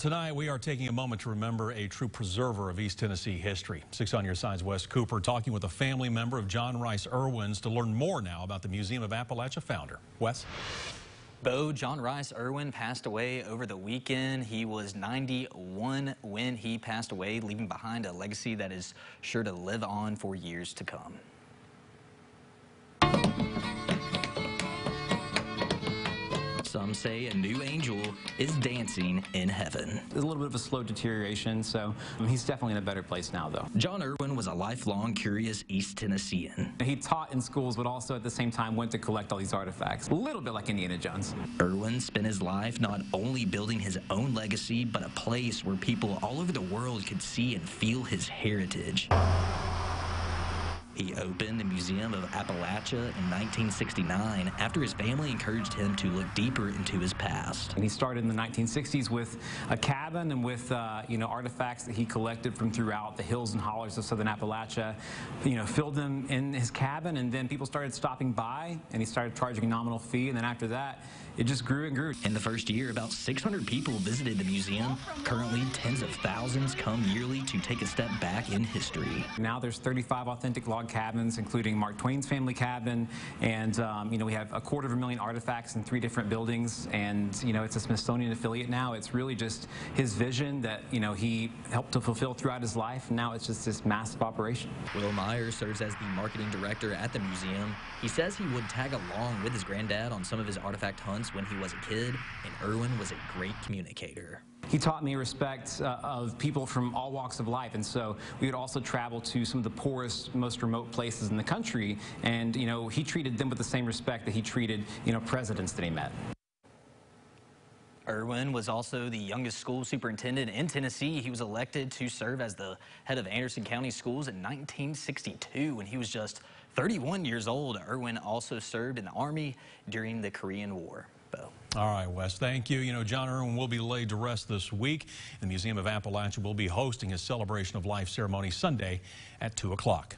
Tonight, we are taking a moment to remember a true preserver of East Tennessee history. Six on your side's Wes Cooper talking with a family member of John Rice Irwin's to learn more now about the Museum of Appalachia founder. Wes? Bo, John Rice Irwin passed away over the weekend. He was 91 when he passed away, leaving behind a legacy that is sure to live on for years to come. Some say a new angel is dancing in heaven. There's a little bit of a slow deterioration, so um, he's definitely in a better place now, though. John Irwin was a lifelong curious East Tennessean. He taught in schools, but also at the same time went to collect all these artifacts. A little bit like Indiana Jones. Irwin spent his life not only building his own legacy, but a place where people all over the world could see and feel his heritage. He opened the Museum of Appalachia in 1969 after his family encouraged him to look deeper into his past. And he started in the 1960s with a cabin and with uh, you know artifacts that he collected from throughout the hills and hollers of southern Appalachia. You know, filled them in his cabin, and then people started stopping by, and he started charging a nominal fee. And then after that, it just grew and grew. In the first year, about 600 people visited the museum. Currently, tens of thousands come yearly to take a step back in history. Now there's 35 authentic log cabins, including Mark Twain's family cabin, and um, you know we have a quarter of a million artifacts in three different buildings, and you know it's a Smithsonian affiliate now. It's really just his vision that you know he helped to fulfill throughout his life. Now it's just this massive operation. Will Meyers serves as the marketing director at the museum. He says he would tag along with his granddad on some of his artifact hunts when he was a kid, and Irwin was a great communicator. He taught me respect uh, of people from all walks of life, and so we would also travel to some of the poorest, most remote places in the country, and you know he treated them with the same respect that he treated you know presidents that he met. Irwin was also the youngest school superintendent in Tennessee. He was elected to serve as the head of Anderson County Schools in 1962 when he was just 31 years old. Irwin also served in the Army during the Korean War. Bo. All right, Wes, thank you. You know, John Irwin will be laid to rest this week. The Museum of Appalachia will be hosting his celebration of life ceremony Sunday at 2 o'clock.